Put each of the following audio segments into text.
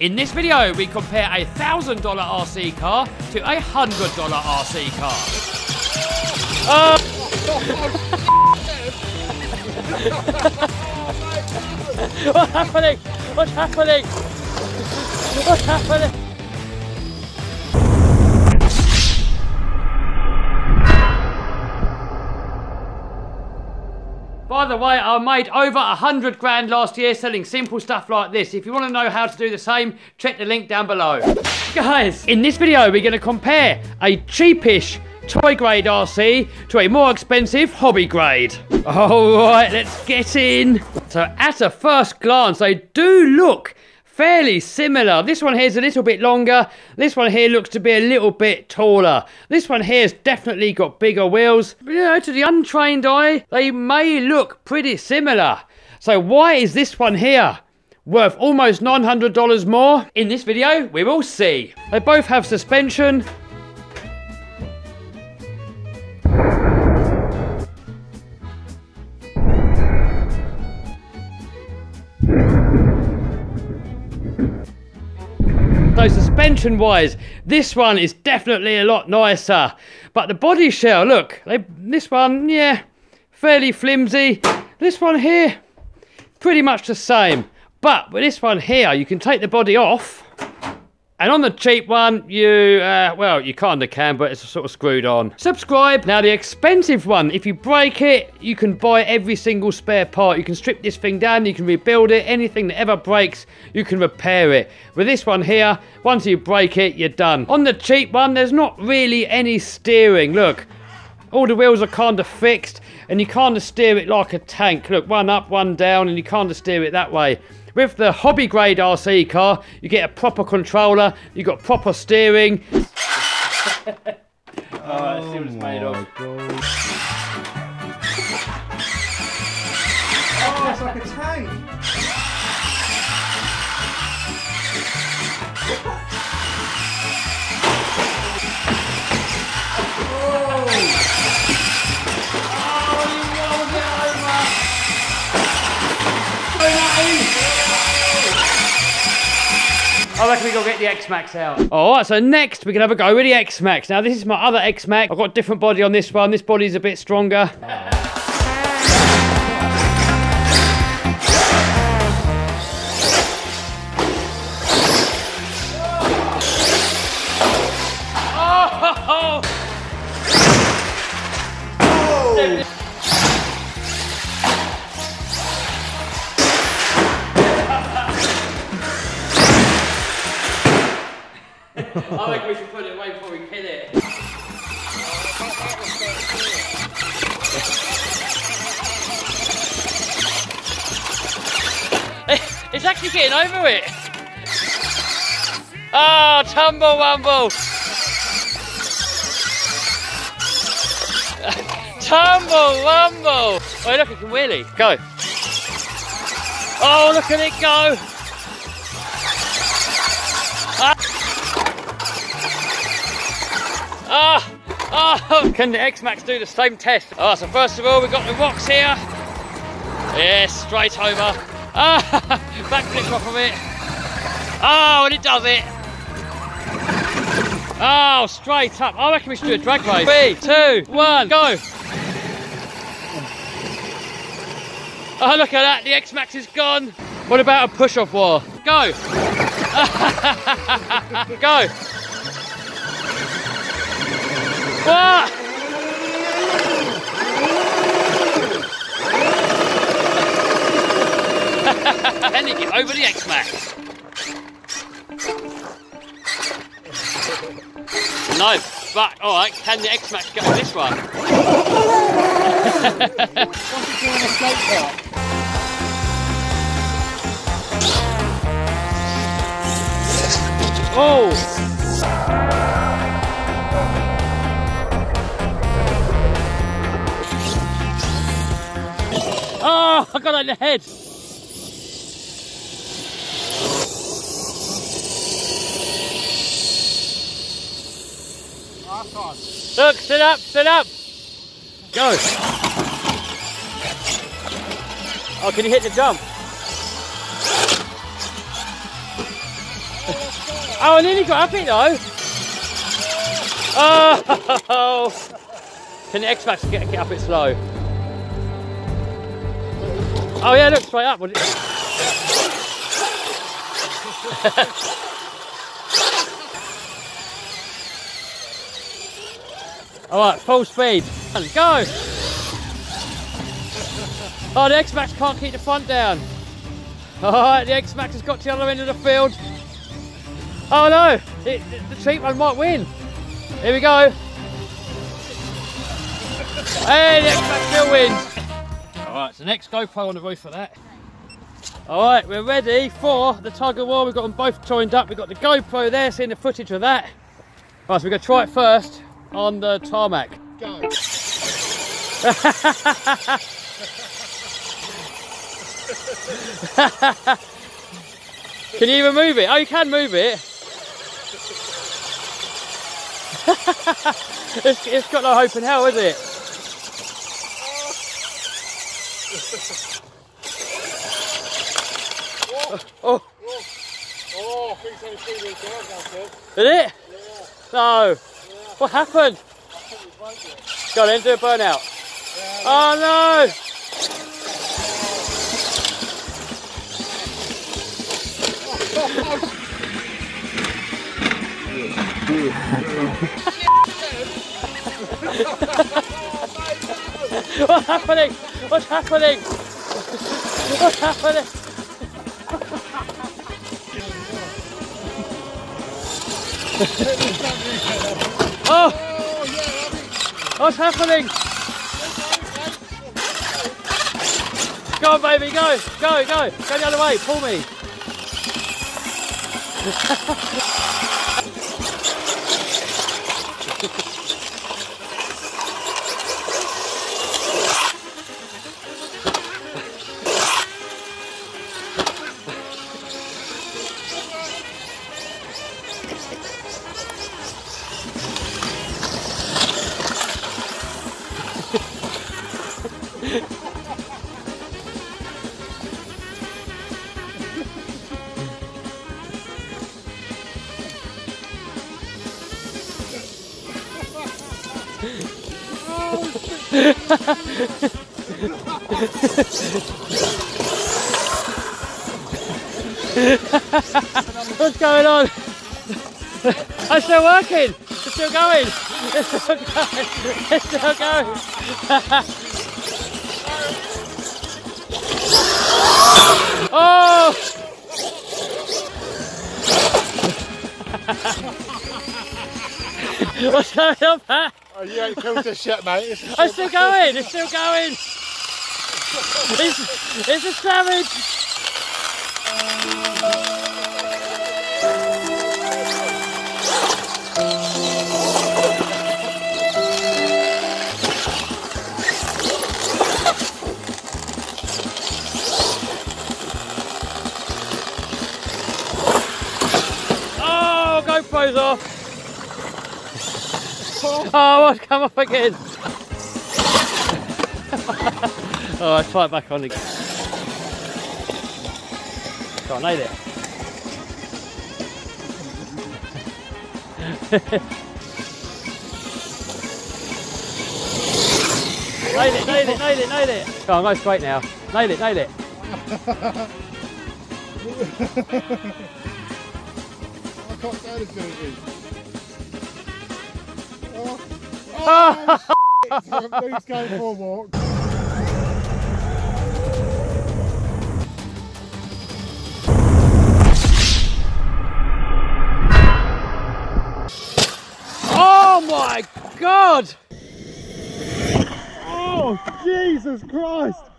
In this video, we compare a $1,000 RC car to a $100 RC car. Oh! What's happening? What's happening? What's happening? By the way, I made over a hundred grand last year selling simple stuff like this. If you want to know how to do the same, check the link down below. Guys, in this video, we're going to compare a cheapish toy grade RC to a more expensive hobby grade. All right, let's get in. So at a first glance, they do look fairly similar. This one here is a little bit longer. This one here looks to be a little bit taller. This one here's definitely got bigger wheels. But, you know, to the untrained eye, they may look pretty similar. So why is this one here? Worth almost $900 more? In this video, we will see. They both have suspension, Suspension wise, this one is definitely a lot nicer. But the body shell, look, they, this one, yeah, fairly flimsy. This one here, pretty much the same. But with this one here, you can take the body off and on the cheap one, you, uh, well, you kind of can, but it's sort of screwed on. Subscribe. Now, the expensive one, if you break it, you can buy every single spare part. You can strip this thing down, you can rebuild it. Anything that ever breaks, you can repair it. With this one here, once you break it, you're done. On the cheap one, there's not really any steering. Look, all the wheels are kind of fixed, and you kind of steer it like a tank. Look, one up, one down, and you kind of steer it that way. With the hobby grade RC car, you get a proper controller, you got proper steering. oh, let's see what it's made of. Oh God. I reckon we go get the X-Maxx out. Alright, so next we can have a go with the X-Maxx. Now this is my other X-Maxx. I've got a different body on this one. This body's a bit stronger. Oh. I reckon we should put it away before we kill it. It's actually getting over it. Ah, oh, tumble wumble. tumble wumble. Oh, look, it can wheelie. Go. Oh, look at it go. Ah, oh, can the X-Maxx do the same test? Oh, so first of all, we've got the rocks here. Yes, straight over. Ah, backflips off of it. Oh, and it does it. Oh, straight up. I reckon we should do a drag race. Three, two, one, go. Oh, look at that. The X-Maxx is gone. What about a push-off war? Go. go. Ah! And you get over the X-Maxx. No, but all right, can the X-Maxx get on this one? oh! I got it in the head. Look, sit up, sit up. Go. Oh, can you hit the jump? Oh, I nearly got up it though. Oh! Can the X-Maxx get, get up it slow? Oh yeah, look straight up. All right, full speed. Go! Oh, the X-Maxx can't keep the front down. All right, the X-Maxx has got to the other end of the field. Oh no, it, the cheap one might win. Here we go. Hey, the X-Maxx still wins. All right, so next GoPro on the roof for that. All right, we're ready for the tug of war. We've got them both joined up. We've got the GoPro there, seeing the footage of that. Right, so we're gonna try it first on the tarmac. Go. Can you even move it? Oh, you can move it. it's, it's got no hope in hell, is it? Oh, Oh, things only three weeks out now, sir. did it? No. What happened? Go on then, do a burnout. Oh no! What's happening? What's happening? What's happening? Oh! What's happening? Go on, baby, go, go, go, go the other way, pull me. What's going on? I'm still working. It's still going. It's still going. It's still going. oh! What's going on, Pat? Oh, you ain't killed this yet, mate. I'm still going. It's still going. It's, it's a savage. Come off again? oh, I try it back on again. Go on, nail it. nail it, nail it, nail it, nail it. Go on, go straight now. Nail it, nail it. I can't say to be. Oh, oh going for a walk. Oh my god! Oh, Jesus Christ!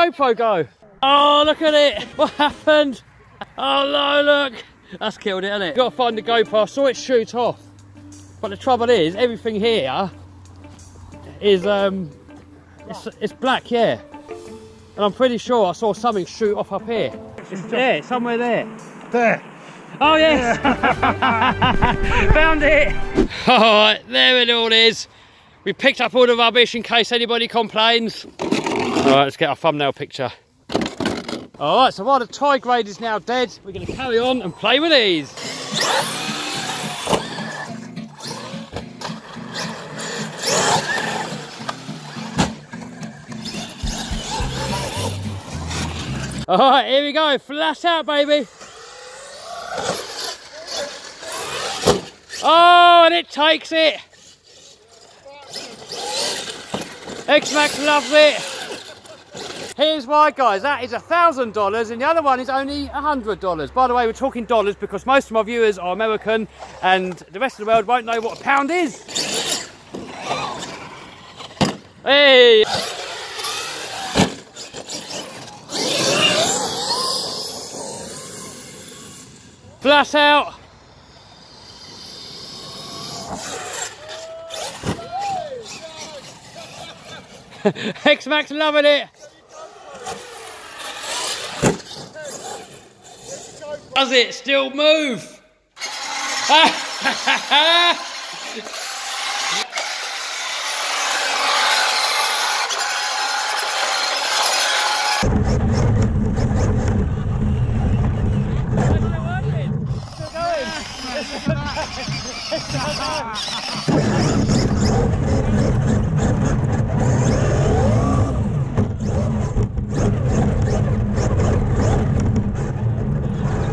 GoPro go? Oh, look at it! What happened? Oh no, look! That's killed it, hasn't it? Got to find the GoPro. I saw it shoot off. But the trouble is, everything here is um, it's, it's black, yeah. And I'm pretty sure I saw something shoot off up here. It's there, somewhere there. There. Oh yes! Found it! Alright, there it all is. We picked up all the rubbish in case anybody complains. Alright, let's get our thumbnail picture. Alright, so while the toy grade is now dead, we're going to carry on and play with these. Alright, here we go. Flash out, baby. Oh, and it takes it. X-Maxx loves it. Here's why, guys. That is a thousand dollars, and the other one is only a hundred dollars. By the way, we're talking dollars because most of my viewers are American, and the rest of the world won't know what a pound is. Hey. Flash out. X-Maxx loving it. Does it still move?